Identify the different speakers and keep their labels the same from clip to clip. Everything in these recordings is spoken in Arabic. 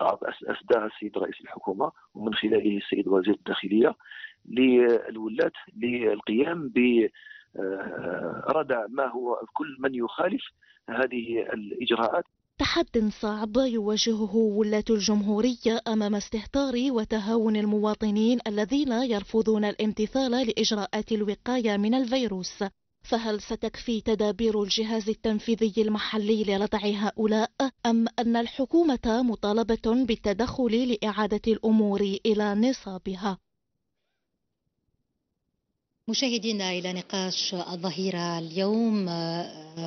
Speaker 1: اسداها السيد رئيس الحكومة ومن خلاله السيد وزير الداخلية للولاة للقيام ب ردع ما هو كل من يخالف هذه الإجراءات.
Speaker 2: تحد صعب يواجهه ولاة الجمهورية أمام استهتار وتهاون المواطنين الذين يرفضون الامتثال لإجراءات الوقاية من الفيروس. فهل ستكفي تدابير الجهاز التنفيذي المحلي لردع هؤلاء؟ أم أن الحكومة مطالبة بالتدخل لإعادة الأمور إلى نصابها؟
Speaker 3: مشاهدينا إلى نقاش الظهيرة اليوم.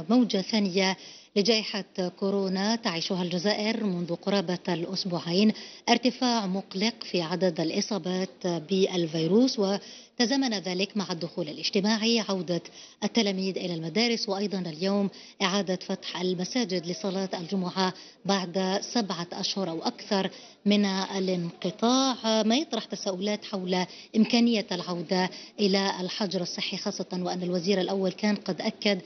Speaker 3: موجة ثانية. لجائحة كورونا تعيشها الجزائر منذ قرابة الأسبوعين. ارتفاع مقلق في عدد الإصابات بالفيروس و تزامن ذلك مع الدخول الاجتماعي. عودة التلاميذ إلى المدارس وأيضا اليوم إعادة فتح المساجد لصلاة الجمعة بعد سبعة أشهر أو أكثر من الانقطاع. ما يطرح تساؤلات حول إمكانية العودة إلى الحجر الصحي خاصة وأن الوزير الأول كان قد أكد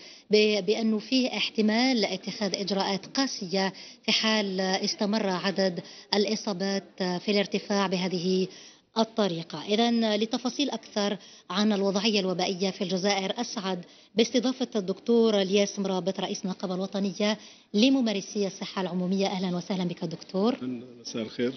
Speaker 3: بأنه فيه احتمال اتخاذ إجراءات قاسية في حال استمر عدد الإصابات في الارتفاع بهذه الطريقة. إذا لتفاصيل أكثر عن الوضعية الوبائية في الجزائر أسعد باستضافة الدكتور الياس مرابط رئيس النقابة الوطنية لممارسي الصحة العمومية. أهلا وسهلا بك دكتور.
Speaker 4: مساء الخير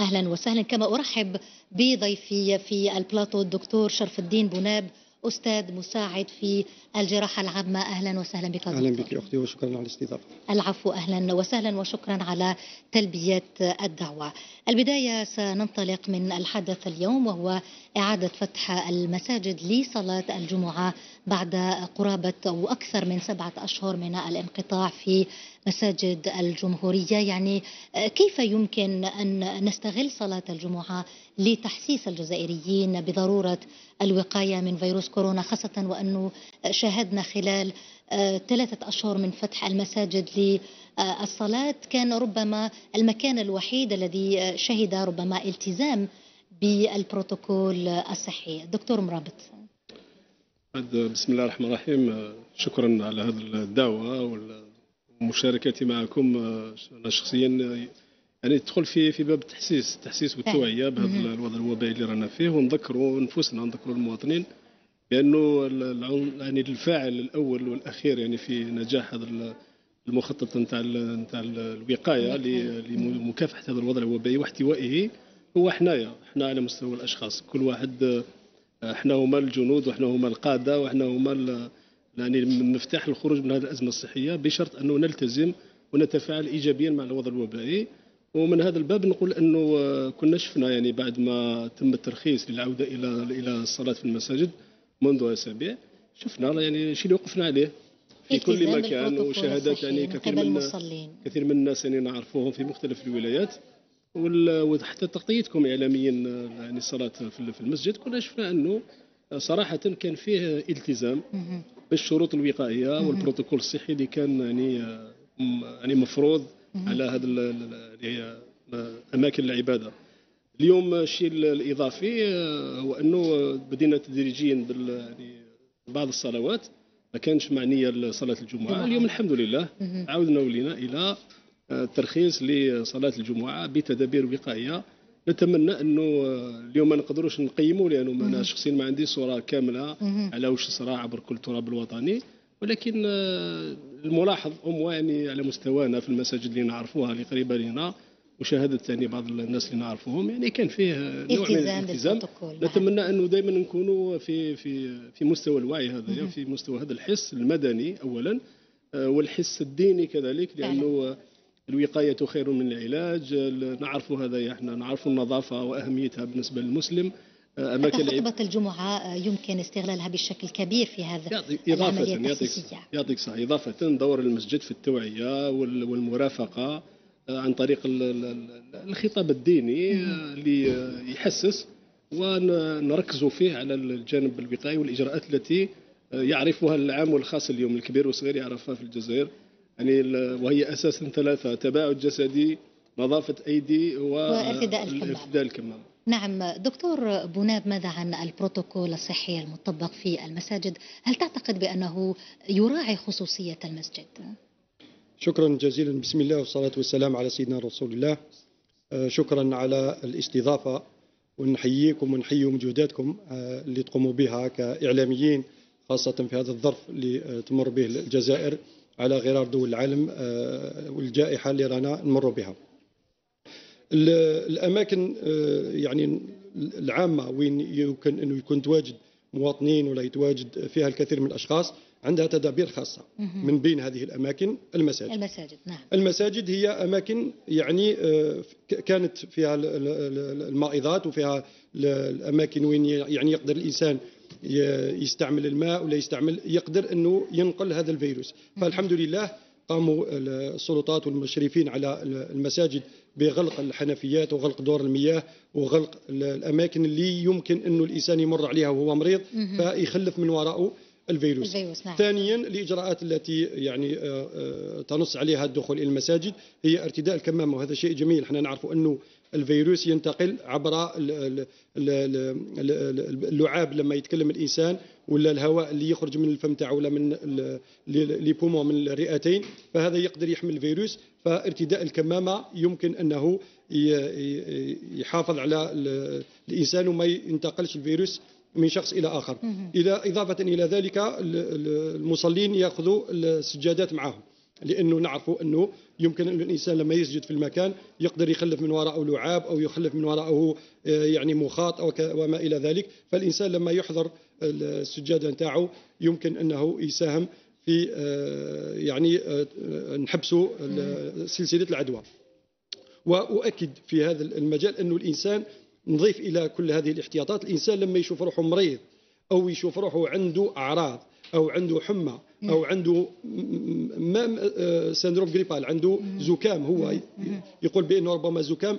Speaker 3: أهلا وسهلا. كما أرحب بضيفي في البلاطو الدكتور شرف الدين بوناب أستاذ مساعد في الجراحة العامة. أهلا وسهلا بك
Speaker 4: أهلا بك أختي وشكرا على الاستضافة.
Speaker 3: العفو أهلا وسهلا وشكرا على تلبية الدعوة. البداية سننطلق من الحدث اليوم وهو إعادة فتح المساجد لصلاة الجمعة بعد قرابة أو أكثر من سبعة أشهر من الانقطاع في مساجد الجمهورية. يعني كيف يمكن أن نستغل صلاة الجمعة لتحسيس الجزائريين بضرورة الوقاية من فيروس كورونا خاصة وأنه شاهدنا خلال ثلاثة أشهر من فتح المساجد للصلاة كان ربما المكان الوحيد الذي شهد ربما التزام بالبروتوكول الصحي. دكتور مرابط.
Speaker 4: بسم الله الرحمن الرحيم. شكرا على هذه الدعوة ومشاركتي معكم. أنا شخصيا يعني تدخل في في باب التحسيس التحسيس والتوعية بهذا الوضع الوبائي اللي رانا فيه. ونذكروا نفوسنا نذكروا المواطنين بأنه يعني الفاعل الأول والأخير يعني في نجاح هذا المخطط نتاع نتاع الوقاية لمكافحة هذا الوضع الوبائي واحتوائه هو حنايا. حنا على مستوى الأشخاص. كل واحد إحنا هما الجنود وإحنا هما القادة وإحنا هما يعني مفتاح الخروج من هذه الأزمة الصحية بشرط أنه نلتزم ونتفاعل ايجابيا مع الوضع الوبائي. ومن هذا الباب نقول أنه كنا شفنا يعني بعد ما تم الترخيص للعودة إلى إلى الصلاة في المساجد منذ أسابيع شفنا يعني الشيء اللي وقفنا عليه. في كل مكان وشهادات يعني كثير من كثير من الناس يعني نعرفوهم في مختلف الولايات. وحتى تغطيتكم اعلاميا يعني الصلاه في المسجد كنا شفنا أنه صراحة كان فيه التزام بالشروط الوقائية والبروتوكول الصحي اللي كان يعني يعني مفروض على هذا أماكن العبادة. اليوم الشيء الإضافي هو أنه بدينا تدريجيا بال يعني بعض الصلوات ما كانش معنية صلاه الجمعة. اليوم الحمد لله عاودنا ولينا إلى الترخيص لصلاة الجمعة بتدابير وقائية. نتمنى أنه اليوم ما نقدروش نقيموا لأنه أنا شخصيا ما عندي صورة كاملة على واش صرا عبر كل التراب الوطني. ولكن الملاحظ هو يعني على مستوانا في المساجد اللي نعرفوها اللي قريبة لنا وشاهدت ثاني بعض الناس اللي نعرفوهم يعني كان فيه نوع من الالتزام نتمنى أنه دائما نكونوا في في في مستوى الوعي هذا يعني في مستوى هذا الحس المدني اولا والحس الديني كذلك لأنه الوقاية خير من العلاج. نعرف هذا إحنا نعرف النظافة وأهميتها بالنسبة للمسلم.
Speaker 3: اماكن خطبة الجمعة يمكن استغلالها بشكل كبير في هذا
Speaker 4: إضافة يعطيك يعطيك صح إضافة دور المسجد في التوعية والمرافقة عن طريق الخطاب الديني اللي يحسس ونركزوا فيه على الجانب الوقائي والإجراءات التي يعرفها العام والخاص اليوم. الكبير والصغير يعرفها في الجزائر. يعني وهي أساسا ثلاثة تباعد جسدي نظافة أيدي
Speaker 3: وارتداء
Speaker 4: الكمام
Speaker 3: نعم دكتور بوناب ماذا عن البروتوكول الصحي المطبق في المساجد؟ هل تعتقد بأنه يراعي خصوصية المسجد؟
Speaker 5: شكرا جزيلا. بسم الله والصلاة والسلام على سيدنا رسول الله. آه، شكرا على الاستضافة. ونحييكم ونحيي مجهوداتكم آه، اللي تقوموا بها كإعلاميين خاصة في هذا الظرف اللي تمر به الجزائر. على غرار دول العالم والجائحة اللي رانا نمر بها. الأماكن يعني العامة وين يمكن أنه يكون تواجد مواطنين ولا يتواجد فيها الكثير من الأشخاص عندها تدابير خاصة من بين هذه الأماكن المساجد.
Speaker 3: المساجد نعم.
Speaker 5: المساجد هي أماكن يعني آه، كانت فيها المائضات وفيها الأماكن وين يعني يقدر الإنسان يستعمل الماء ولا يستعمل يقدر أنه ينقل هذا الفيروس. فالحمد لله قاموا السلطات والمشرفين على المساجد بغلق الحنفيات وغلق دور المياه وغلق الأماكن اللي يمكن إنه الإنسان يمر عليها وهو مريض فيخلف من وراءه. الفيروس, الفيروس نعم. ثانيا الاجراءات التي يعني آه، آه، تنص عليها الدخول إلى المساجد هي ارتداء الكمامه وهذا شيء جميل. إحنا نعرف أنه الفيروس ينتقل عبر اللعاب لما يتكلم الإنسان ولا الهواء اللي يخرج من الفم تاعو ولا من لي بومو من الرئتين فهذا يقدر يحمل الفيروس. فارتداء الكمامة يمكن أنه يحافظ على الإنسان وما ينتقلش الفيروس من شخص إلى آخر. إلى إضافة إلى ذلك المصلين ياخذوا السجادات معهم لأنه نعرفوا أنه يمكن أن الإنسان لما يسجد في المكان يقدر يخلف من وراءه لعاب أو يخلف من وراءه آه، يعني مخاط أو وما إلى ذلك. فالإنسان لما يحضر السجادة نتاعو يمكن أنه يساهم في آه، يعني آه، نحبسوا سلسلة العدوى. وأؤكد في هذا المجال انه الإنسان نضيف إلى كل هذه الاحتياطات. الإنسان لما يشوف روحه مريض أو يشوف روحه عنده أعراض أو عنده حمى أو عنده ما آه، سندروم جريبال عنده زكام هو يقول بأنه ربما زكام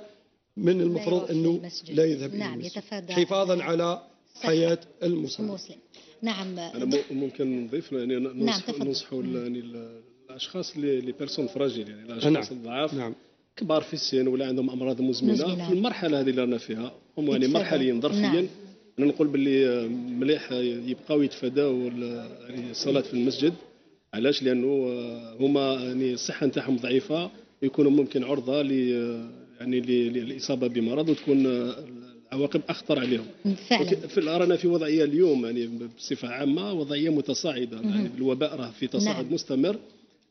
Speaker 5: من المفروض أنه لا يذهب
Speaker 3: نعم يتفادى.
Speaker 5: حفاظا على حياة المسلم. المسلم.
Speaker 3: نعم.
Speaker 4: أنا ممكن نضيف يعني نعم ننصحوا يعني الأشخاص اللي لي بيرسون فراجيل يعني الأشخاص نعم. الضعاف. نعم. كبار في السن ولا عندهم أمراض مزمنة, مزمنة. في المرحلة هذه اللي رانا فيها هم يعني مرحليا ظرفيا نعم. أنا نقول باللي مليح يبقاو يتفاداو يعني الصلاة في المسجد. علاش؟ لأنه هما يعني الصحة نتاعهم ضعيفة يكونوا ممكن عرضة ل يعني للإصابة بمرض وتكون العواقب أخطر عليهم.
Speaker 3: فعلا.
Speaker 4: في رانا في وضعية اليوم يعني بصفة عامة وضعية متصاعدة. يعني الوباء راه في تصاعد نعم. مستمر.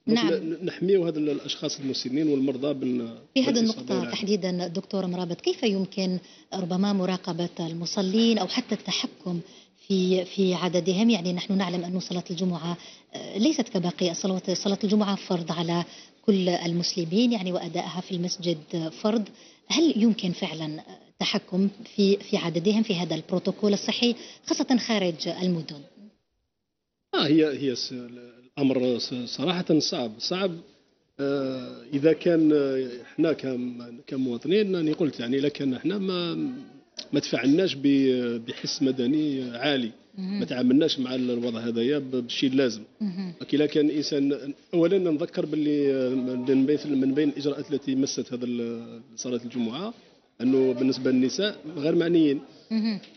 Speaker 4: نعم. نحميو هذا الأشخاص المسنين والمرضى بال
Speaker 3: في هذه النقطة تحديدا دكتور مرابط كيف يمكن ربما مراقبة المصلين أو حتى التحكم في في عددهم؟ يعني نحن نعلم أن صلاة الجمعة آه، ليست كباقي الصلوات صلاة الجمعة فرض على كل المسلمين يعني وأدائها في المسجد فرض. هل يمكن فعلا تحكم في في عددهم في هذا البروتوكول الصحي خاصة خارج المدن؟
Speaker 4: آه هي هي الامر صراحة صعب. صعب آه، إذا كان إحنا كمواطنين أنا قلت يعني اذا كان إحنا ما ما تفاعلناش بحس مدني عالي. ما تعاملناش مع الوضع هذايا بالشيء اللازم لكن كان الانسان اولا نذكر باللي من بين الإجراءات التي مست هذا صلاة الجمعة. أنه بالنسبة للنساء غير معنيين.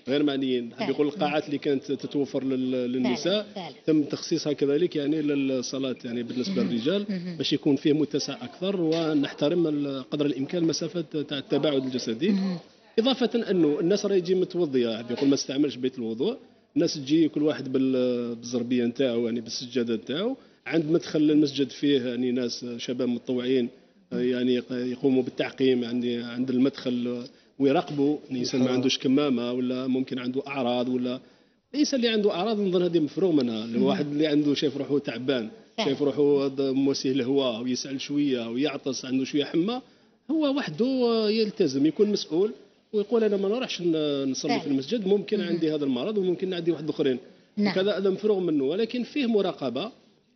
Speaker 4: غير معنيين. يقول القاعات اللي كانت تتوفر للنساء تم تخصيصها كذلك يعني للصلاة يعني بالنسبة للرجال باش يكون فيه متسع أكثر ونحترم قدر الإمكان المسافة تاع التباعد الجسدي. إضافة أنه الناس راهي تجي متوضية. يقول ما استعملش بيت الوضوء. الناس تجي كل واحد بالزربية نتاعو يعني بالسجادة نتاعو. عند مدخل المسجد فيه يعني ناس شباب متطوعين يعني يقوموا بالتعقيم عند عند المدخل ويراقبوا الإنسان ما عندوش كمامة ولا ممكن عنده أعراض ولا الإنسان اللي عنده أعراض نظن هذه مفروغ منها. الواحد اللي عنده شايف روحه تعبان شايف روحه موسيه الهواء ويسعل شوية ويعطس عنده شوية حمى هو وحده يلتزم يكون مسؤول ويقول أنا ما نروحش نصلي في المسجد ممكن عندي هذا المرض وممكن عندي واحد آخرين. نعم. كذا هذا مفروغ منه. ولكن فيه مراقبة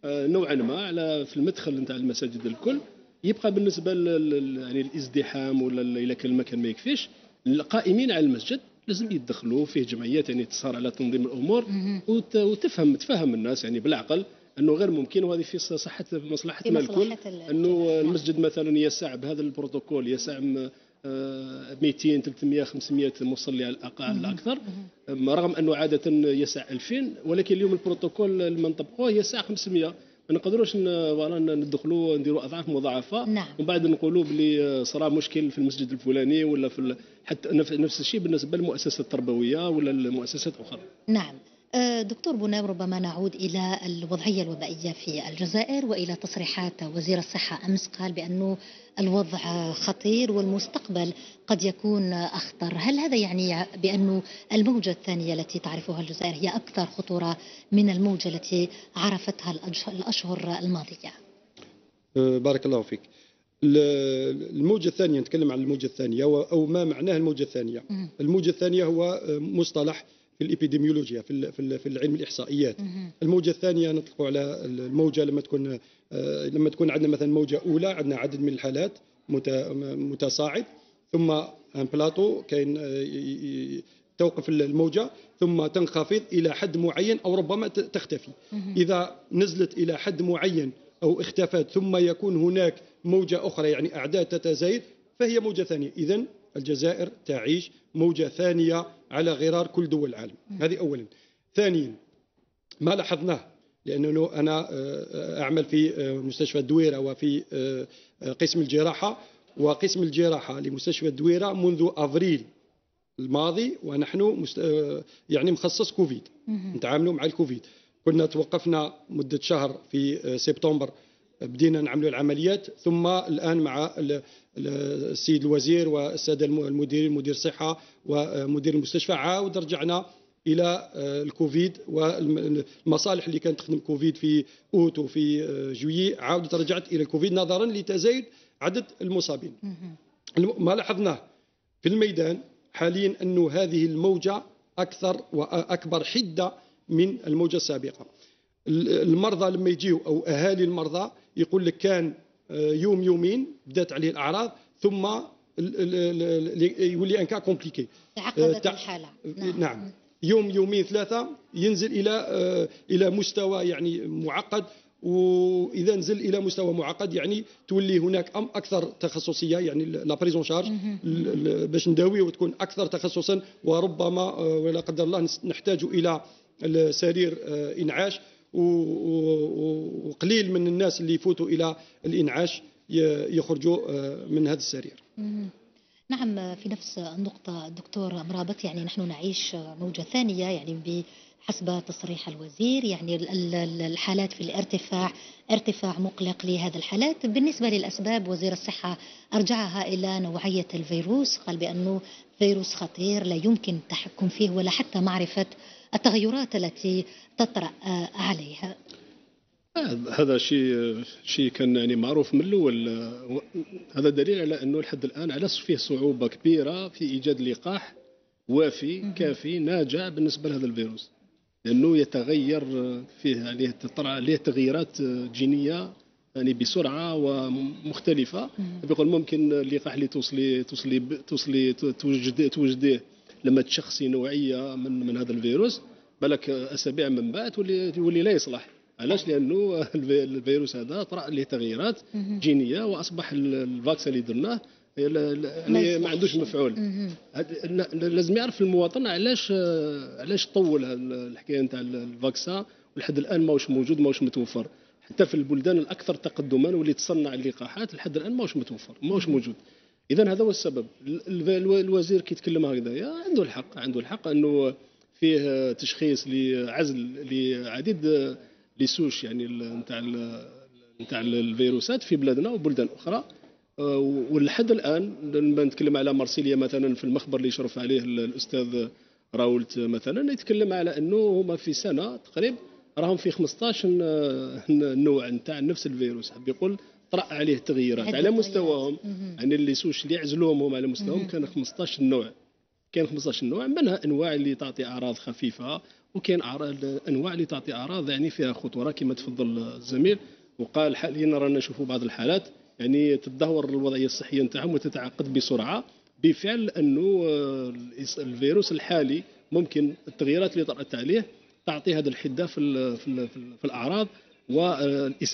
Speaker 4: آه، نوعا ما على في المدخل نتاع المساجد الكل. يبقى بالنسبة يعني الازدحام ولا الا كان المكان ما يكفيش. القائمين على المسجد لازم يدخلوا فيه جمعيات يعني تسهر على تنظيم الأمور وتفهم تفهم الناس يعني بالعقل أنه غير ممكن وهذه في صحه مصلحه ما الكل أنه المسجد مثلا يسع بهذا البروتوكول يسع 200 300 500 مصلي على الاقل الأكثر. رغم أنه عادة يسع 2000 ولكن اليوم البروتوكول اللي نطبقوه يسع 500 ما نقدروش ندخلوا نديروا أضعاف مضاعفة.
Speaker 3: نعم.
Speaker 4: ومن بعد نقولوا بلي صرا مشكل في المسجد الفلاني ولا في حتى نفس الشيء بالنسبة للمؤسسات التربوية ولا المؤسسات الاخرى
Speaker 3: نعم. دكتور بونام ربما نعود إلى الوضعية الوبائية في الجزائر وإلى تصريحات وزير الصحة أمس قال بأنه الوضع خطير والمستقبل قد يكون أخطر. هل هذا يعني بأن الموجة الثانية التي تعرفها الجزائر هي أكثر خطورة من الموجة التي عرفتها الأشهر الماضية؟
Speaker 5: أه، بارك الله فيك. الموجة الثانية نتكلم عن الموجة الثانية أو ما معناه الموجة الثانية. الموجة الثانية هو مصطلح في الإبيديميولوجيا في في العلم الإحصائيات. الموجة الثانية نطلقوا على الموجة لما تكون آه، لما تكون عندنا مثلا موجة أولى عندنا عدد من الحالات متصاعد ثم آن بلاطو كاين آه، توقف الموجة ثم تنخفض إلى حد معين أو ربما تختفي. إذا نزلت إلى حد معين أو اختفت ثم يكون هناك موجة أخرى يعني أعداد تتزايد فهي موجة ثانية. إذا الجزائر تعيش موجة ثانية على غرار كل دول العالم. هذه أولا. ثانيا ما لاحظناه؟ لأنه أنا آه، أعمل في آه، مستشفى الدويرة وفي آه، قسم الجراحة وقسم الجراحة لمستشفى الدويرة منذ أفريل الماضي ونحن يعني مخصص كوفيد. نتعاملوا مع الكوفيد. كنا توقفنا مدة شهر في سبتمبر بدينا نعملوا العمليات ثم الآن مع السيد الوزير والسادة المديرين مدير الصحه ومدير المستشفى. عاود رجعنا إلى آه، الكوفيد والمصالح اللي كانت تخدم كوفيد في أوت وفي آه، جويي. عاودت رجعت إلى الكوفيد نظرا لتزايد عدد المصابين. ما لاحظناه في الميدان حاليا انه هذه الموجة أكثر واكبر حدة من الموجة السابقة. المرضى لما يجيوا أو أهالي المرضى يقول لك كان يوم يومين بدات عليه الأعراض ثم يولي un cas compliqué
Speaker 3: تعقدت الحالة.
Speaker 5: نعم. نعم. يوم يومين ثلاثة ينزل إلى آه، إلى مستوى يعني معقد وإذا نزل إلى مستوى معقد يعني تولي هناك أم أكثر تخصصية يعني la prise en charge باش نداوي وتكون أكثر تخصصا وربما آه، ولا قدر الله نحتاج إلى سرير إنعاش. وقليل من الناس اللي يفوتوا إلى الإنعاش يخرجوا آه، من هذا السرير.
Speaker 3: نعم في نفس النقطة دكتور مرابط يعني نحن نعيش موجة ثانية يعني بحسب تصريح الوزير يعني الحالات في الارتفاع ارتفاع مقلق لهذا الحالات. بالنسبة للأسباب وزير الصحة أرجعها إلى نوعية الفيروس قال بأنه فيروس خطير لا يمكن التحكم فيه ولا حتى معرفة التغيرات التي تطرأ عليها.
Speaker 4: هذا شيء شيء كان يعني معروف من الأول. هذا دليل على أنه لحد الآن على فيه صعوبة كبيرة في إيجاد لقاح وافي كافي ناجع بالنسبة لهذا الفيروس. لأنه يتغير فيه يعني تطرأ عليه تغييرات جينية يعني بسرعة ومختلفة. بيقول ممكن اللقاح اللي توصلي توصلي توصلي توجديه توجديه لما تشخصي نوعية من من هذا الفيروس بالك أسابيع من بعد تولي تولي لا يصلح. علاش؟ لأنه الفيروس هذا طرأ له تغييرات جينية وأصبح ال vaccin اللي درناه يعني ما عندوش مفعول. لازم يعرف المواطن علاش علاش طول الحكاية نتاع ال vaccin ولحد الآن ماهوش موجود ماهوش متوفر. حتى في البلدان الأكثر تقدما واللي تصنع اللقاحات لحد الآن ماهوش متوفر ماهوش موجود. اذا هذا هو السبب. الوزير كي يتكلم هكذايا عنده الحق عنده الحق أنه فيه تشخيص لعزل لعديد لسوش يعني نتاع نتاع الفيروسات في بلادنا وبلدان أخرى. آه، ولحد الآن لما نتكلم على مرسيليا مثلا في المخبر اللي يشرف عليه الأستاذ راولت مثلا يتكلم على أنه هما في سنة تقريبا راهم في 15 نوع نتاع نفس الفيروس. حب يقول طرأ عليه تغييرات. على مستواهم. يعني اللي سوش اللي يعزلوهم هم على مستواهم كان 15 نوع. كان 15 نوع منها أنواع اللي تعطي أعراض خفيفة وكاين أنواع اللي تعطي أعراض يعني فيها خطورة كما تفضل الزميل. وقال حاليا رانا نشوفوا بعض الحالات يعني تدهور الوضعية الصحية نتاعهم وتتعقد بسرعة بفعل أنه الفيروس الحالي ممكن التغييرات اللي طرأت عليه تعطي هذا الحدة في في, في الأعراض. و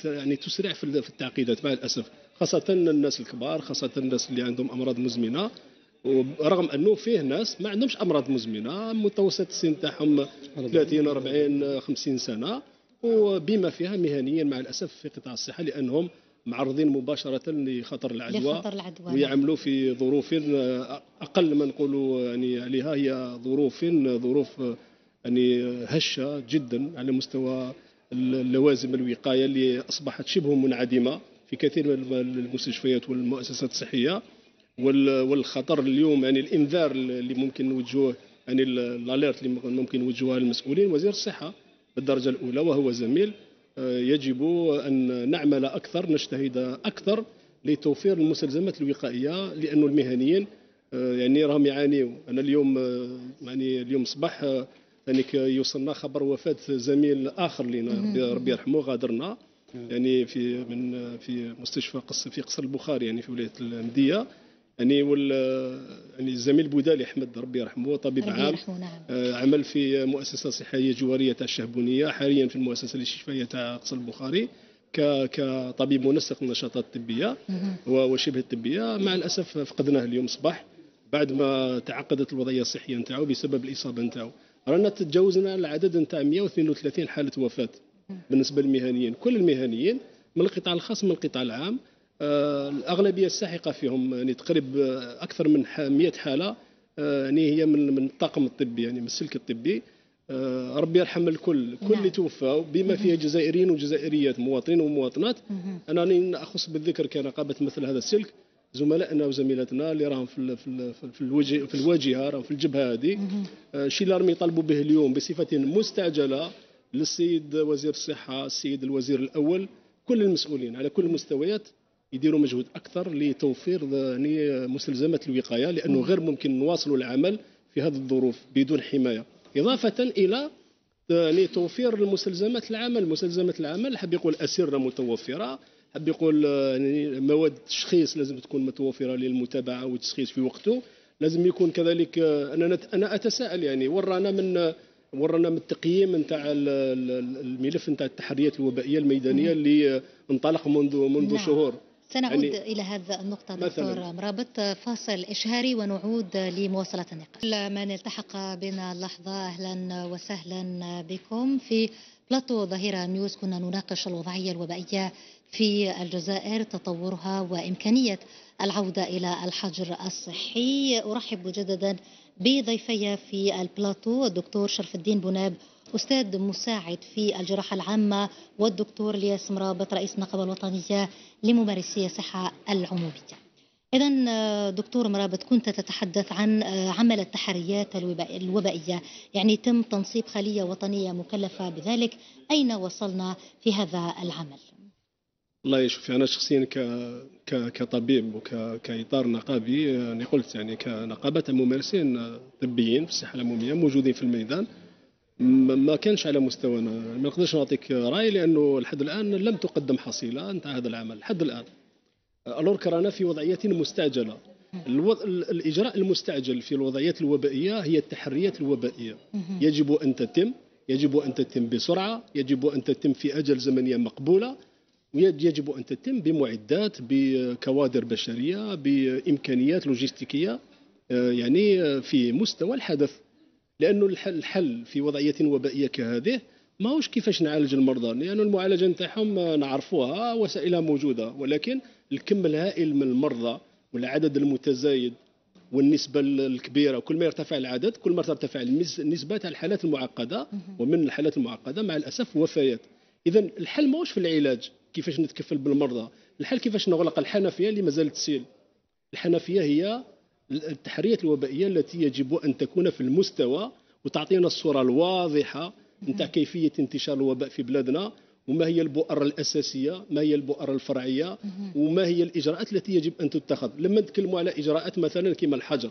Speaker 4: يعني تسرع في التعقيدات مع الأسف. خاصة الناس الكبار خاصة الناس اللي عندهم أمراض مزمنة. ورغم أنه فيه ناس ما عندهمش أمراض مزمنة متوسط السن تاعهم 30 40 50 سنة. وبما فيها مهنيين مع الأسف في قطاع الصحة لأنهم معرضين مباشرة لخطر العدوى.
Speaker 3: لخطر العدوى.
Speaker 4: ويعملوا في ظروف أقل ما نقولوا يعني عليها هي ظروف ظروف يعني هشة جدا على مستوى اللوازم الوقاية اللي أصبحت شبه منعدمة في كثير من المستشفيات والمؤسسات الصحية والخطر اليوم يعني الإنذار اللي ممكن نوجهوه يعني الأليرت اللي ممكن نوجهوها للمسؤولين وزير الصحة بالدرجة الأولى وهو زميل آه، يجب أن نعمل أكثر نجتهد أكثر لتوفير المستلزمات الوقائية لأنه المهنيين آه، يعني راهم يعانيوا. أنا اليوم آه، يعني اليوم صباح يعني يوصلنا خبر وفاة زميل آخر لنا ربي يرحمه غادرنا. يعني في من في مستشفى قص في قصر البخاري يعني في ولاية المديه يعني وال يعني الزميل بودالي أحمد ربي يرحمه طبيب ربي عام. نعم. آه، عمل في مؤسسة صحية جوارية تاع الشهبونيه حاليا في المؤسسة الاستشفائية تاع قصر البخاري كطبيب منسق للنشاطات الطبية. وشبه الطبية. مع الأسف فقدناه اليوم صباح بعد ما تعقدت الوضعية الصحية نتاعو بسبب الإصابة نتاعو. رانا تجاوزنا العدد نتاع 132 حالة وفاة بالنسبة للمهنيين. كل المهنيين من القطاع الخاص من القطاع العام آه، الأغلبية الساحقة فيهم يعني تقريبا أكثر من 100 حالة آه، يعني هي من من الطاقم الطبي يعني من السلك الطبي. آه، ربي يرحم الكل. كل اللي نعم. توفوا بما فيه جزائريين وجزائريات مواطنين ومواطنات. أنا اخص بالذكر كنقابه مثل هذا السلك. زملائنا وزميلاتنا اللي راهم في في في الوجه في الواجهة راهم في الجبهة هذه. الشيء اللي راهم يطالبوا به اليوم بصفة مستعجلة للسيد وزير الصحة السيد الوزير الأول. كل المسؤولين على كل المستويات يديروا مجهود أكثر لتوفير يعني مستلزمات الوقاية لأنه غير ممكن نواصلوا العمل في هذه الظروف بدون حماية. إضافة إلى يعني توفير المستلزمات العمل. مستلزمات العمل حاب يقول أسرة متوفرة حاب يقول يعني مواد التشخيص لازم تكون متوفرة للمتابعة والتشخيص في وقته. لازم يكون كذلك أنا أنا أتساءل يعني ورانا من ورانا من التقييم نتاع الملف نتاع التحريات الوبائية الميدانية اللي انطلق منذ منذ نعم. شهور.
Speaker 3: سنعود يعني إلى هذا النقطة دكتور مرابط فاصل إشهاري ونعود لمواصلة النقاش. من التحق بنا اللحظة أهلا وسهلا بكم. في بلاطو ظهيرة نيوز كنا نناقش الوضعية الوبائية في الجزائر تطورها وإمكانية العودة إلى الحجر الصحي. أرحب مجددا بضيفي في البلاطو الدكتور شرف الدين بناب أستاذ مساعد في الجراحة العامة والدكتور الياس مرابط رئيس النقابة الوطنية لممارسي الصحة العمومية. إذا دكتور مرابط كنت تتحدث عن عمل التحريات الوبائية. يعني تم تنصيب خلية وطنية مكلفة بذلك. أين وصلنا في هذا العمل؟
Speaker 4: والله يشوف أنا شخصيا ك... ك... كطبيب وكاطار نقابي يعني قلت يعني كنقابة ممارسين طبيين في الصحه العمومية موجودين في الميدان. ما كانش على مستوانا ما نقدرش نعطيك رأي لأنه لحد الآن لم تقدم حصيلة نتاع هذا العمل لحد الآن. الورك رانا في وضعية مستعجلة. الوض... الإجراء المستعجل في الوضعيات الوبائية هي التحريات الوبائية. يجب أن تتم يجب أن تتم بسرعة يجب أن تتم في أجل زمنية مقبولة. يجب أن تتم بمعدات بكوادر بشرية بإمكانيات لوجستيكية آه، يعني في مستوى الحدث. لأنه الحل في وضعية وبائية كهذه ماهوش كيفاش نعالج المرضى لأن يعني المعالجة نتاعهم نعرفوها وسائلها موجودة. ولكن الكم الهائل من المرضى والعدد المتزايد والنسبة الكبيرة كل ما يرتفع العدد كل ما ترتفع النسبة تاع الحالات المعقدة. ومن الحالات المعقدة مع الأسف وفيات. إذا الحل ماهوش في العلاج. كيفاش نتكفل بالمرضى. الحل كيفاش نغلق الحنفية اللي مازالت تسيل. الحنفية هي التحريات الوبائية التي يجب أن تكون في المستوى وتعطينا الصورة الواضحة نتاع كيفية انتشار الوباء في بلادنا وما هي البؤر الأساسية ما هي البؤر الفرعية وما هي الإجراءات التي يجب أن تتخذ. لما نتكلموا على إجراءات مثلا كما الحجر.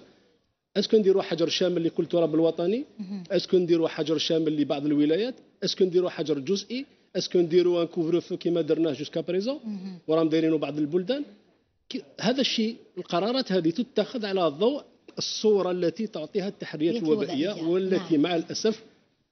Speaker 4: est-ce que نديروا حجر شامل لكل تراب الوطني؟ est-ce que نديروا حجر شامل لبعض الولايات؟ est-ce que نديروا حجر جزئي؟ est-ce que نديروا un couvre-feu كما درناه jusqu'à présent وراهم دايرينه بعض البلدان. هذا الشيء القرارات هذه تتخذ على ضوء الصورة التي تعطيها التحريات الوبائيه والتي نعم. مع الأسف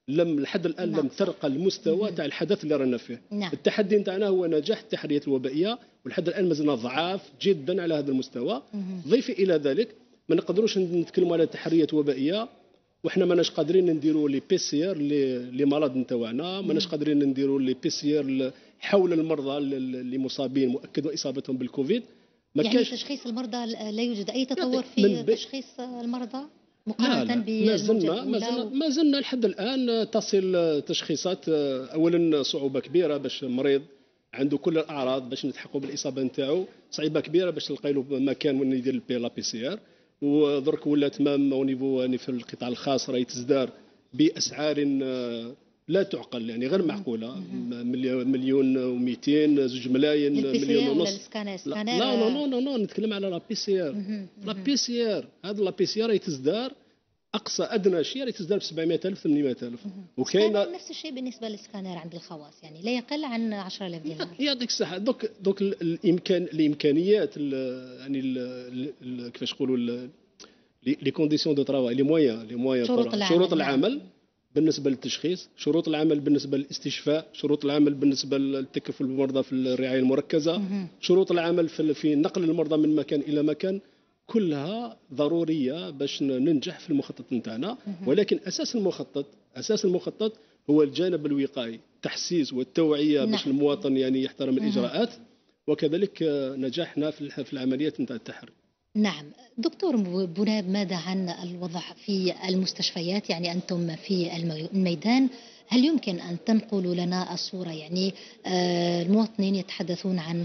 Speaker 4: لم لحد الآن نعم. لم ترقى المستوى تاع الحدث اللي رانا فيه. نعم. التحدي نتاعنا هو نجاح التحريات الوبائية ولحد الآن مازلنا ضعاف جدا على هذا المستوى. ضيف إلى ذلك ما نقدروش نتكلموا على تحريات وبائية. وحنا ماناش قادرين نديروا les PCR لي مرض نتاعنا ماناش قادرين نديروا les PCR حول المرضى اللي مصابين مؤكد إصابتهم بالكوفيد.
Speaker 3: ما يعني كاش تشخيص المرضى لا يوجد أي تطور في تشخيص المرضى مقارنة
Speaker 4: ما زلنا ما زلنا ما زلنا لحد الآن تصل تشخيصات اولا صعوبة كبيرة باش مريض عنده كل الأعراض باش نتحققوا بالإصابة نتاعو صعيبة كبيرة باش تلقى له مكان وين يدير ال P la PCR. ودرك ولات même au niveau يعني في القطاع الخاص راهي تزدار بأسعار آه، لا تعقل يعني غير معقولة. مليون و200 زوج ملايين مليون ونص.
Speaker 3: لا لا
Speaker 4: لا لا لا نتكلم على la PCR la PCR هذا la PCR تزدار أقصى أدنى شيء تزداد ب 700000 800000
Speaker 3: وكاين نفس الشيء بالنسبة للسكانر عند الخواص يعني لا يقل عن 10000 دينار
Speaker 4: يعطيك الصحة. دوك دوك الامكان الإمكانيات يعني ال كيفاش نقولوا les conditions de travail les moyens les moyens
Speaker 3: شروط العمل,
Speaker 4: شروط العمل بالنسبة للتشخيص شروط العمل بالنسبة للاستشفاء شروط العمل بالنسبة للتكفل بالمرضى في الرعاية المركزة شروط العمل في نقل المرضى من مكان إلى مكان. كلها ضرورية باش ننجح في المخطط نتاعنا. ولكن أساس المخطط أساس المخطط هو الجانب الوقائي التحسيس والتوعية نعم. باش المواطن يعني يحترم الإجراءات. وكذلك نجاحنا في العمليات نتاع التحري
Speaker 3: نعم. دكتور بناب ماذا عن الوضع في المستشفيات؟ يعني أنتم في الميدان. هل يمكن أن تنقلوا لنا الصورة؟ يعني آه، المواطنين يتحدثون عن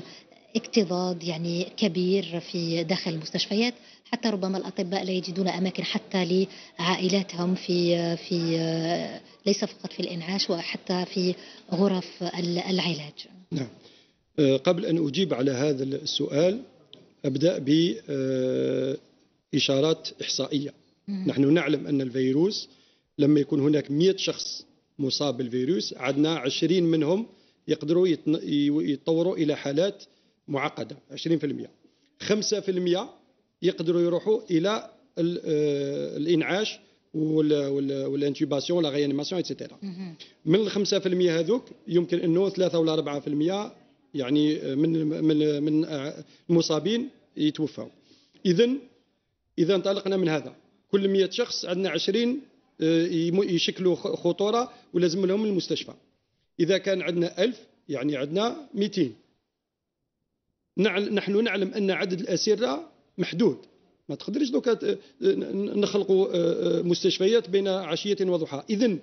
Speaker 3: اكتظاظ يعني كبير في داخل المستشفيات حتى ربما الأطباء لا يجدون أماكن حتى لعائلاتهم في في ليس فقط في الإنعاش وحتى في غرف العلاج.
Speaker 5: نعم. أه، قبل أن أجيب على هذا السؤال أبدأ باشارات إحصائية. نحن نعلم أن الفيروس لما يكون هناك 100 شخص مصاب بالفيروس عندنا 20 منهم يقدروا يتطوروا إلى حالات معقدة 20% 5% يقدروا يروحوا إلى آه، الإنعاش و l'intubation و la réanimation et cetera من ال 5% هذوك يمكن إنه 3 ولا 4% يعني من من من المصابين يتوفوا اذا إذا انطلقنا من هذا. كل 100 شخص عندنا 20 آه، يشكلوا خطورة ولازم لهم المستشفى. إذا كان عندنا 1000 يعني عندنا 200 نحن نعلم أن عدد الاسره محدود. ما تقدرش دوكا نخلقوا آه، آه، مستشفيات بين عشية وضحى. اذا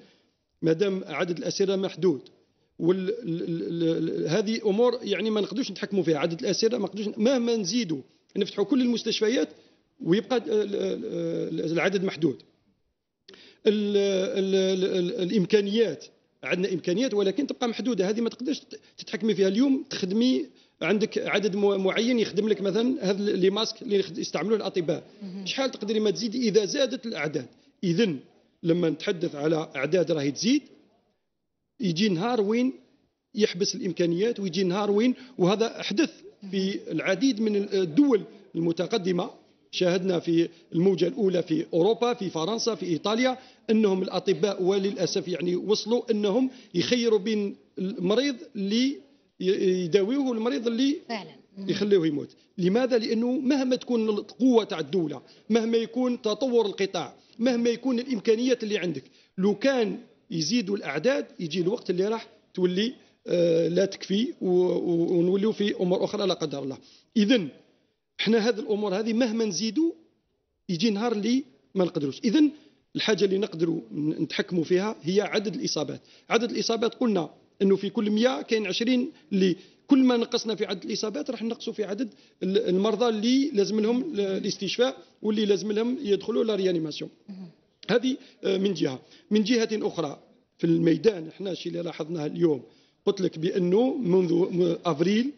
Speaker 5: ما دام عدد الاسره محدود هذه أمور يعني ما نقدرش نتحكموا فيها. عدد الاسره ما نقدرش مهما نزيدوا نفتحوا كل المستشفيات ويبقى العدد محدود. الإمكانيات عندنا إمكانيات ولكن تبقى محدودة. هذه ما تقدرش تتحكمي فيها اليوم تخدمي عندك عدد معين يخدم لك مثلا هذا لي ماسك اللي يستعملوه الأطباء. شحال تقدري ما تزيدي إذا زادت الأعداد؟ اذا لما نتحدث على أعداد راهي تزيد يجي نهار وين يحبس الإمكانيات ويجي نهار وين وهذا حدث في العديد من الدول المتقدمة. شاهدنا في الموجة الأولى في أوروبا في فرنسا في إيطاليا أنهم الأطباء وللأسف يعني وصلوا أنهم يخيروا بين المريض اللي يداويوه المريض اللي
Speaker 3: فعلا.
Speaker 5: يخليه يموت. لماذا؟ لأنه مهما تكون القوة تاع الدولة مهما يكون تطور القطاع مهما يكون الإمكانيات اللي عندك لو كان يزيدوا الأعداد يجي الوقت اللي راح تولي آه لا تكفي ونوليو في أمور أخرى لا قدر الله. اذا إحنا هذه الأمور هذه مهما نزيدوا يجي نهار اللي ما نقدروش. اذا الحاجة اللي نقدروا نتحكموا فيها هي عدد الإصابات. عدد الإصابات قلنا إنه في كل 100 كاين 20 اللي كل ما نقصنا في عدد الإصابات راح نقصوا في عدد المرضى اللي لازم لهم الاستشفاء واللي لازم لهم يدخلوا لا ريانيماسيون هذه آه، من جهة. من جهة أخرى في الميدان إحنا الشيء اللي لاحظناه اليوم قلت لك بأنه منذ أفريل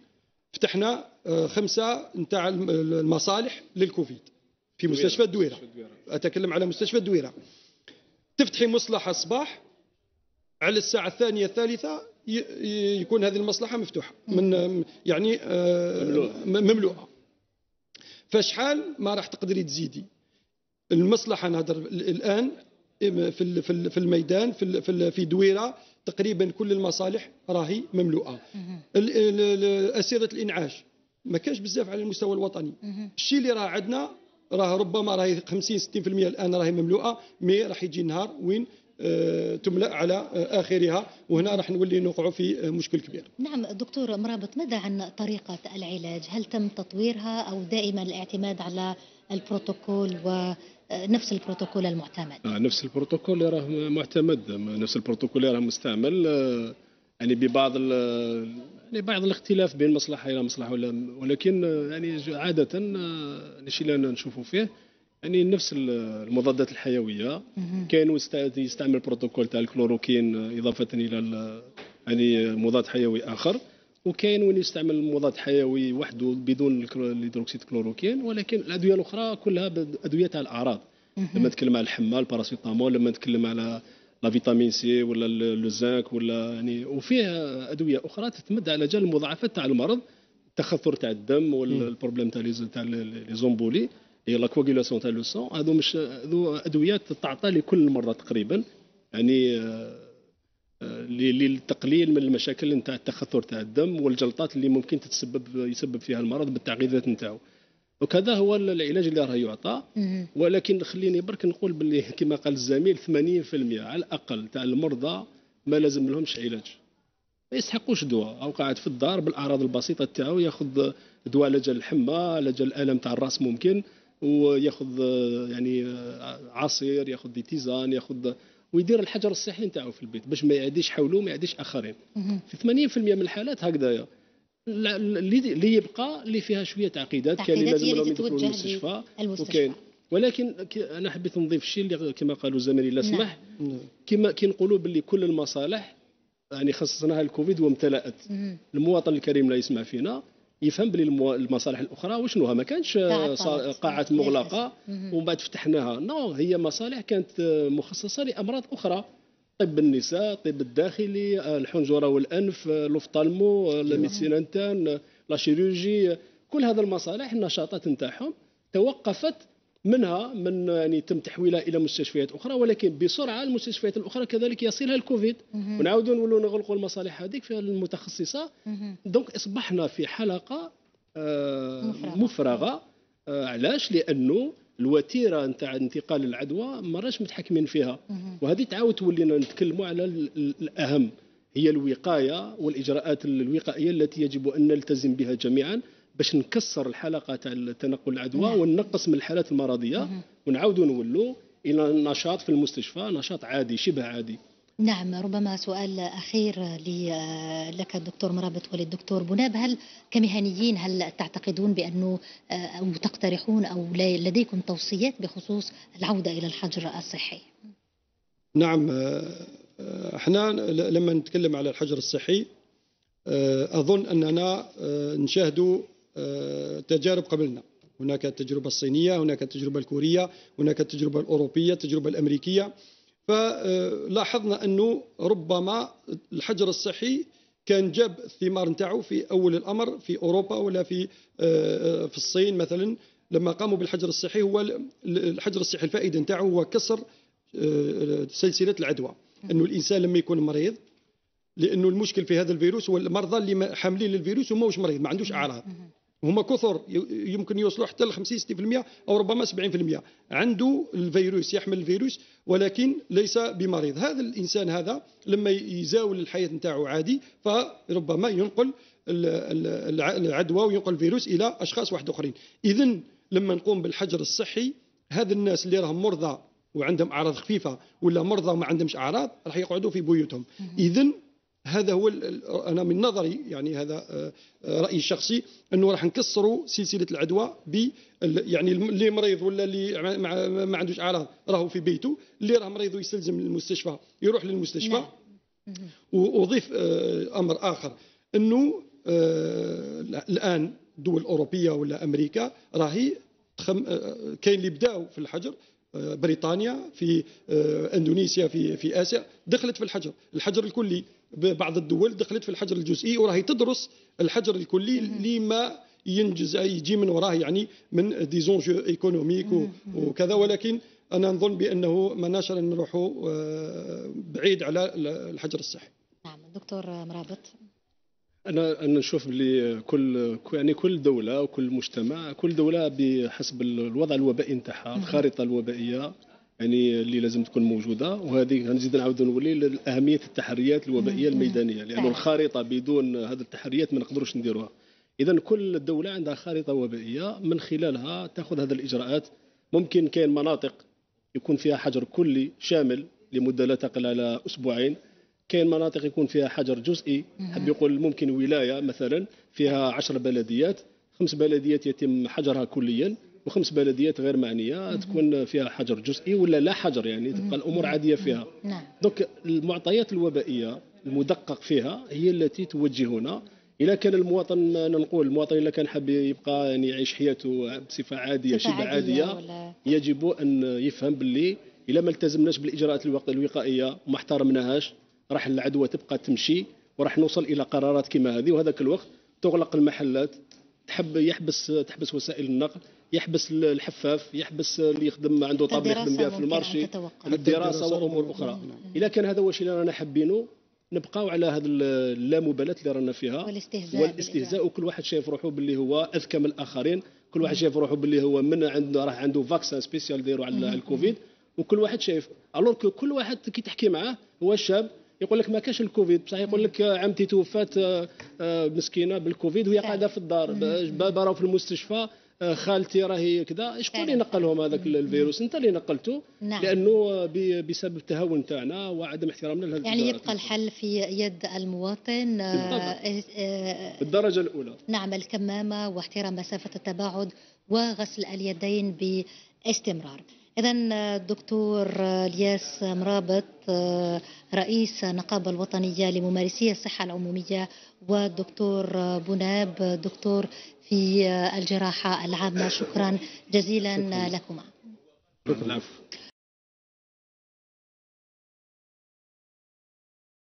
Speaker 5: فتحنا آه، خمسة نتاع المصالح للكوفيد في مستشفى الدويره أتكلم على مستشفى الدويره تفتحي مصلحة الصباح على الساعة الثانية الثالثة يكون هذه المصلحة مفتوحة. من يعني آه، مملوءة. فشحال ما راح تقدري تزيدي. المصلحة نهضر الآن في في الميدان في في دويرة تقريبا كل المصالح راهي مملوءة. أسيرة الإنعاش. ما كانش بزاف على المستوى الوطني. الشيء اللي راه عندنا راه ربما راهي 50 60% الآن راهي مملوءة مي راح يجي نهار وين آه، تملأ على آه، آخرها وهنا راح نولي نوقعوا في آه، مشكل كبير.
Speaker 3: نعم دكتور مرابط ماذا عن طريقة العلاج؟ هل تم تطويرها أو دائما الاعتماد على البروتوكول ونفس البروتوكول المعتمد؟
Speaker 4: نفس البروتوكول اللي راه معتمد نفس البروتوكول اللي راه مستعمل يعني ببعض يعني بعض الاختلاف بين مصلحة إلى مصلحة ولكن يعني عادة الشيء اللي نشوفوا فيه يعني نفس المضادات الحيوية. كانوا يستعمل بروتوكول تاع الكلوروكين إضافة إلى يعني مضاد حيوي آخر. وكاين وين يستعمل مضاد حيوي وحده بدون الهيدروكسيد كلوروكين ولكن الأدوية الأخرى كلها ادويه تاع الأعراض. لما نتكلم على الحمى الباراسيتامول لما نتكلم على la vitamine C ولا le zinc ولا يعني وفيه أدوية أخرى تتمد على جال المضاعفات تاع المرض التخثر تاع الدم وال problème تاع les embolies. هي la coagulation تاع le sang. هذو مش هذو أدويات تعطى لكل مرة تقريبا. يعني آه، آه، للتقليل من المشاكل نتاع التخثر تاع الدم والجلطات اللي ممكن تتسبب يسبب فيها المرض بالتعقيدات نتاعو. وكذا هو العلاج اللي راه يعطى. ولكن خليني برك نقول باللي كما قال الزميل 80% على الأقل تاع المرضى ما لازم لهمش علاج. ما يستحقوش دواء. أو قاعد في الدار بالأعراض البسيطة تاعو ياخذ دواء على جال الحمى على جال الالم تاع الرأس ممكن. وياخذ يعني عصير ياخذ دي تيزان ياخذ ويدير الحجر الصحي نتاعو في البيت باش ما يعديش حوله ما يعديش آخرين. في 80% من الحالات هكذايا اللي يبقى اللي فيها شوية تعقيدات
Speaker 3: كان لازم
Speaker 4: لهم يدخلوا
Speaker 3: المستشفى وكاين
Speaker 4: ولكن أنا حبيت نضيف شيء اللي كما قالوا زميلي لا سمح. نعم. كما كي نقولوا باللي كل المصالح يعني خصصناها الكوفيد وامتلأت. المواطن الكريم لا يسمع فينا. يفهم بلي المصالح الأخرى وشنو ما كانش قاعات مغلقة. ومن بعد فتحناها. non هي مصالح كانت مخصصة لأمراض أخرى. طب النساء طب الداخلي الحنجرة والأنف l'ophtalmo ال médecine interne la chirurgie. كل هذه المصالح النشاطات نتاعهم توقفت منها من يعني تم تحويلها إلى مستشفيات أخرى ولكن بسرعة المستشفيات الأخرى كذلك يصلها الكوفيد. ونعاودوا نولوا نغلقوا المصالح هذيك في المتخصصة. دونك أصبحنا في حلقة آه مفرغة. آه علاش؟ لأنه الوتيرة نتاع انتقال العدوى ما راش متحكمين فيها. وهذه تعاود تولينا نتكلموا على الأهم هي الوقاية والإجراءات الوقائية التي يجب أن نلتزم بها جميعا. باش نكسر الحلقة تاع تنقل العدوى نعم. ونقص من الحالات المرضية ونعاودوا نولوا إلى نشاط في المستشفى نشاط عادي شبه عادي.
Speaker 3: نعم ربما سؤال أخير لك الدكتور مرابط وللدكتور بناب. هل كمهنيين هل تعتقدون بأنه أو تقترحون أو لديكم توصيات بخصوص العودة إلى الحجر الصحي؟
Speaker 5: نعم إحنا لما نتكلم على الحجر الصحي أظن أننا نشاهد تجارب قبلنا. هناك التجربة الصينية هناك التجربة الكورية هناك التجربة الأوروبية التجربة الأمريكية. فلاحظنا أنه ربما الحجر الصحي كان جاب الثمار نتاعو في أول الأمر في أوروبا ولا في في الصين مثلا لما قاموا بالحجر الصحي. هو الحجر الصحي الفائدة نتاعو هو كسر سلسلة العدوى. أنه الإنسان لما يكون مريض لأنه المشكل في هذا الفيروس هو المرضى اللي حاملين للفيروس وما مش مريض ما عندوش أعراض. هما كثر يمكن يوصلوا حتى ل 50 60% أو ربما 70% عنده الفيروس يحمل الفيروس ولكن ليس بمريض. هذا الإنسان هذا لما يزاول الحياة نتاعو عادي فربما ينقل العدوى وينقل الفيروس إلى أشخاص واحد آخرين. اذا لما نقوم بالحجر الصحي هذا الناس اللي راهم مرضى وعندهم أعراض خفيفة ولا مرضى وما عندهمش أعراض راح يقعدوا في بيوتهم. اذا هذا هو أنا من نظري يعني هذا آه، آه، رأيي الشخصي أنه راح نكسروا سلسلة العدوى ب يعني اللي مريض ولا اللي ما عندوش اعراض راهو في بيته اللي راه مريض ويستلزم المستشفى يروح للمستشفى نعم. وأضيف آه، أمر آخر أنه الآن الدول الاوروبيه ولا أمريكا راهي كاين اللي بداوا في الحجر بريطانيا في إندونيسيا في في آسيا دخلت في الحجر الحجر الكلي بعض الدول دخلت في الحجر الجزئي وراهي تدرس الحجر الكلي لما ينجز يجي من وراه يعني من des enjeux économiques وكذا. ولكن أنا نظن بأنه ما نشر نروحوا آه، بعيد على الحجر الصحي.
Speaker 3: نعم. دكتور مرابط.
Speaker 4: أنا أنا نشوف بلي كل يعني كل دولة وكل مجتمع كل دولة بحسب الوضع الوبائي نتاعها الخارطة الوبائية. يعني اللي لازم تكون موجودة وهذه غنزيد نعاود نولي لأهمية التحريات الوبائية الميدانية لأنه الخارطة بدون هذه التحريات ما نقدروش نديروها. اذا كل دولة عندها خارطة وبائية من خلالها تأخذ هذه الإجراءات. ممكن كاين مناطق يكون فيها حجر كلي شامل لمدة لا تقل على أسبوعين. كاين مناطق يكون فيها حجر جزئي حب يقول ممكن ولاية مثلا فيها عشر بلديات. خمس بلديات يتم حجرها كليا. وخمس بلديات غير معنية تكون فيها حجر جزئي ولا لا حجر يعني تبقى الأمور عادية فيها.
Speaker 3: نعم.
Speaker 4: دونك المعطيات الوبائية المدقق فيها هي التي توجهنا اذا كان المواطن أنا نقول المواطن اذا كان حاب يبقى يعني يعيش حياته بصفة عادية شبه عادية, عادية يجب أن يفهم باللي اذا ما التزمناش بالإجراءات الوقائية وما احترمناهاش راح العدوى تبقى تمشي وراح نوصل إلى قرارات كما هذه وهذاك الوقت تغلق المحلات تحب يحبس تحبس وسائل النقل يحبس الحفاف يحبس اللي يخدم عنده طابله يخدم بها في ال marché. الدراسة وأمور أخرى. نعم. إذا كان هذا هو الشيء اللي رانا حابينه نبقاو على هذا اللامبالاة اللي رانا فيها.
Speaker 3: والاستهزاء
Speaker 4: والاستهزاء وكل واحد شايف روحه باللي هو أذكى من الآخرين. كل واحد شايف روحه باللي هو من عنده راه عنده vaccin spécial دايروا على الكوفيد. وكل واحد شايف. alors كل واحد كي تحكي معاه هو شاب يقول لك ما كاش الكوفيد. بصح يقول لك عمتي توفات آه، آه، مسكينة بالكوفيد وهي قاعدة في الدار. بابا راهو في المستشفى. خالتي راهي كذا. شكون اللي نقلهم هذاك الفيروس؟ انت اللي نقلته.
Speaker 3: نعم.
Speaker 4: لأنه بسبب التهاون تاعنا وعدم احترامنا
Speaker 3: لهذا يعني يبقى الحل في يد المواطن
Speaker 4: بالدرجة الأولى.
Speaker 3: نعم الكمامة واحترام مسافة التباعد وغسل اليدين باستمرار. إذا الدكتور الياس مرابط رئيس النقابة الوطنية لممارسي الصحة العمومية والدكتور بناب. دكتور في الجراحة العامة شكرا جزيلا لكما.
Speaker 4: شكرا.